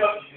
time of